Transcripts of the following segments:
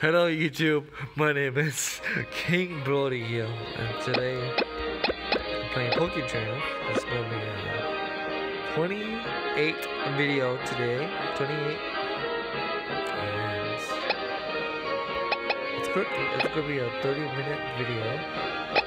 Hello YouTube, my name is King Brody here, and today I'm playing Trainer. It's gonna be a 28 video today, 28, and. It's gonna be a 30 minute video.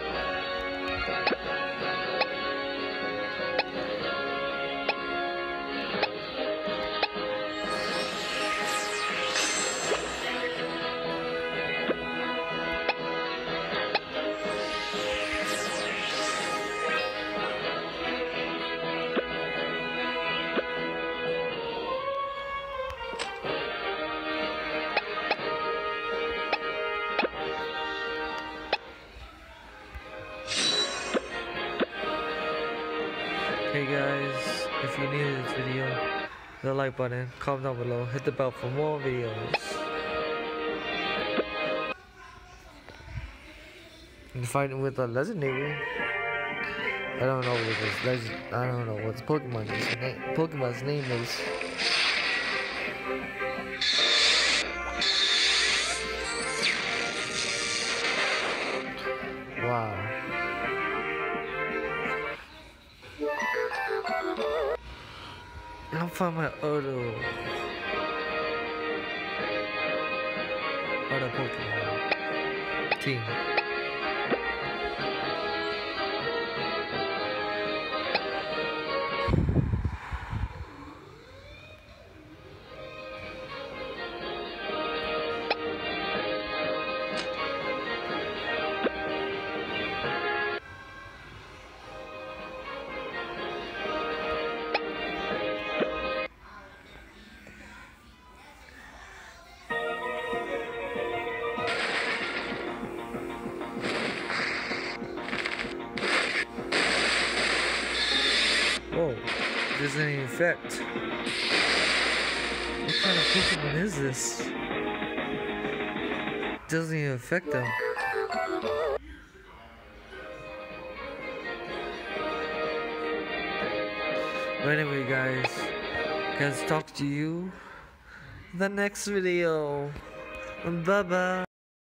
Hey guys, if you needed this video, the like button, comment down below, hit the bell for more videos. And fighting with a legendary. I don't know what this legend. I don't know what Pokemon's name. Pokemon's name is. 贩卖二楼二楼铺子，停。Whoa, there's any affect. What kind of Pokemon is this? Doesn't even affect them. But anyway, guys, guys, talk to you the next video. Bye bye.